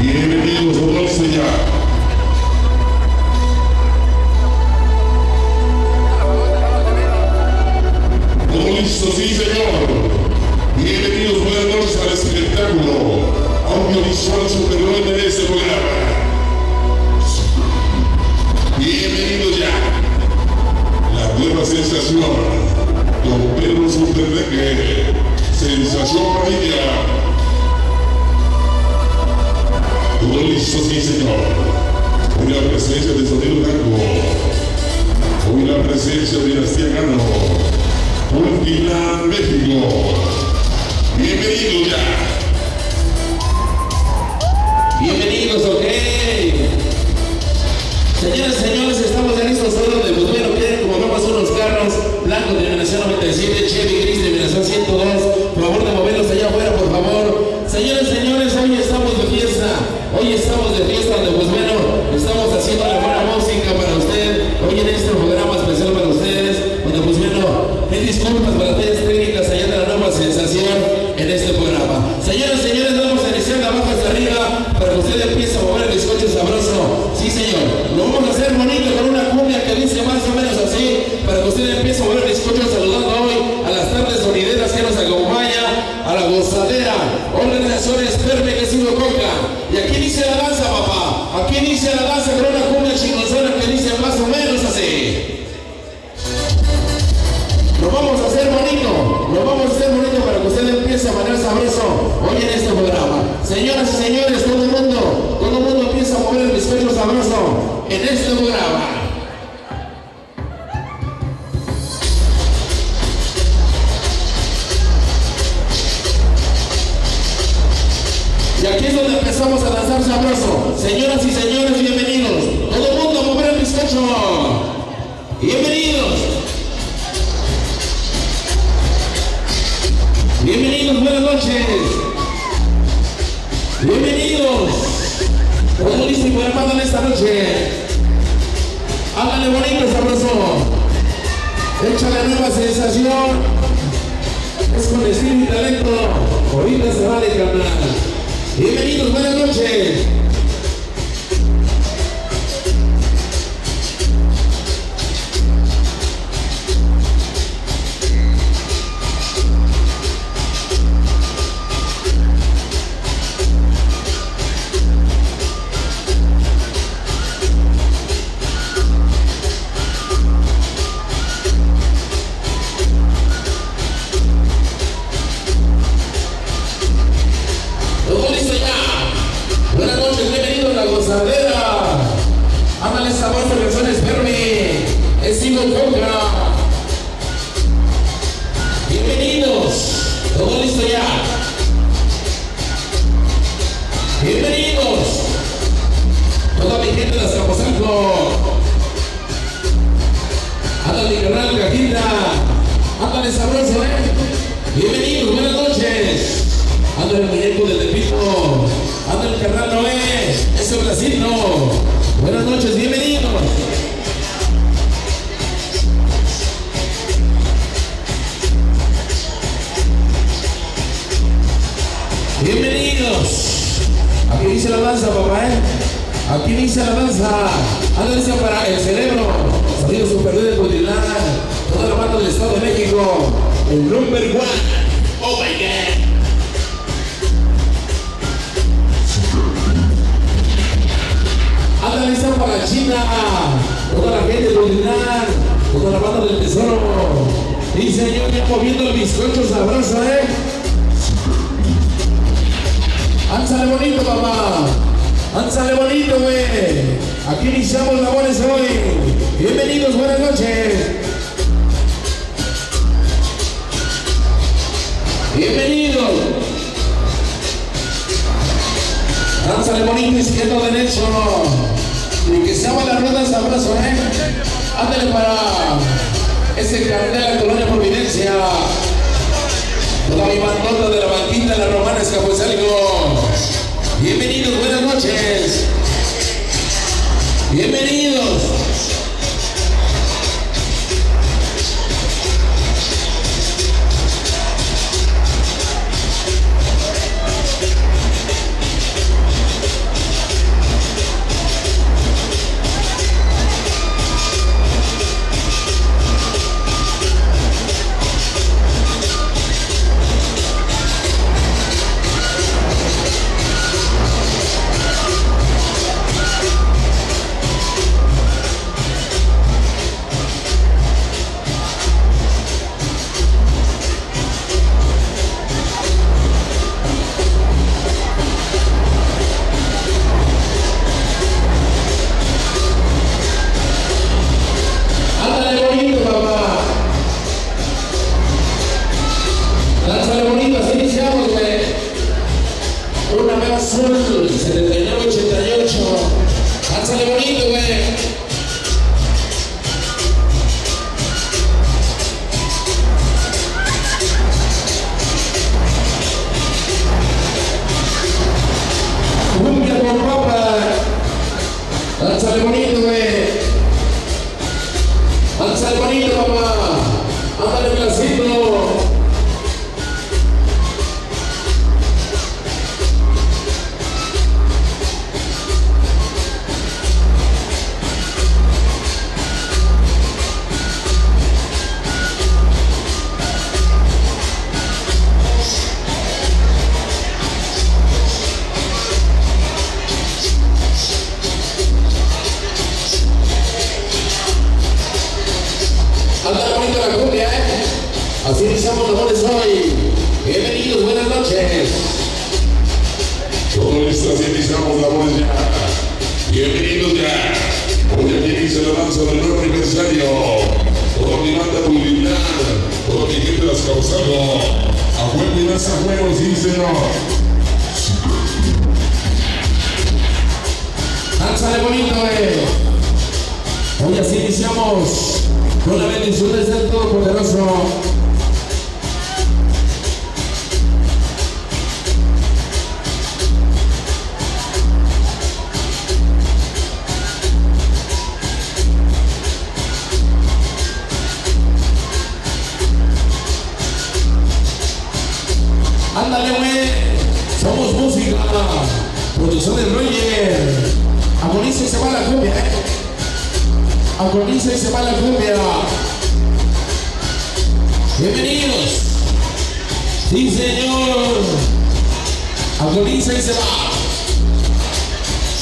y he venido solo señal. Todo listo, sí señor. Bienvenidos buenas noches al espectáculo audiovisual superior de este programa. Bienvenidos ya. La nueva sensación. Don Pedro Superdeque. Sensación familiar. Todo listo, sí señor. Hoy la presencia de Sonido Blanco. Hoy la presencia de Dinastía Gano. Multiland México. Bienvenidos ya. Bienvenidos, empiece a mover el bizcocho sabroso. Sí, señor. Lo vamos a hacer bonito con una cumbia que dice más o menos así, para que usted empiece a mover el bizcocho saludando hoy a las tardes sonideras que nos acompaña, a la gozadera, organización Esperme que sigo coca. Y aquí dice la danza, papá. Aquí dice la danza con una cumbia chingonzona que dice más o menos así. Lo vamos a hacer bonito, lo vamos a hacer bonito para que usted empiece a bailar sabroso hoy en este programa. Señoras y señores, todo el mundo, todo el mundo empieza a mover el bizcocho sabroso en este programa. Y aquí es donde empezamos a danzar sabroso. Señoras y señores, bienvenidos. Todo el mundo a mover el bizcocho. Bienvenidos. Bienvenidos, Armado en esta noche. Hágale bonito, sabroso. Échale nueva sensación. Es con estilo y talento. Ahorita se va de canal. Bienvenidos, buenas noches. Es Coca. Bienvenidos. Todo listo ya. Bienvenidos. Toda mi gente de Azcapotzalco. Ándale, carnal Cajita. Ándale sabroso, eh. Bienvenidos, buenas noches. Anda el muñeco del Tepito. Anda el carnal Noé. Ese Brasil no. Buenas noches, bienvenidos. Bienvenidos. Aquí dice la danza, papá, ¿eh? Aquí dice la danza. Dice para el cerebro. Sonido super de Cotitlán. Toda la banda del Estado de México. El number one. Toda la banda del tesoro. Y señor, ya moviendo el bizcocho sabroso, ¿eh? Ánzale bonito, papá. Ánzale bonito, güey. Aquí iniciamos labores hoy. Bienvenidos, buenas noches. Bienvenidos. Lánzale bonito, izquierdo, derecho. Y que se abra la rueda ¿eh? Ándale para ese cartel de la colonia Providencia. Toda mi bandota de la banquita de la Romana Escapotzalco. Bienvenidos, buenas noches. Bienvenidos. Buenas noches. Todo listo, así iniciamos labores ya. Bienvenidos ya. Hoy aquí inicia la danza del nuevo aniversario. Toda mi banda publicidad, toda mi gente las causando. A juego y más a juego, sí señor. Lánzale bonito, eh. Hoy así iniciamos con la bendición del Ser Todopoderoso. son del Ranger. A Monice se va la cumbia, eh. A Monice se va la cumbia. Bienvenidos. Sí, señor. A Monice se va.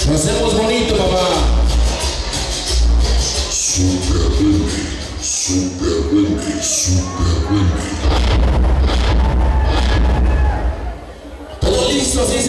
Lo hacemos bonito, papá. Super Wendy, Super Wendy, Super Todo listo, sí,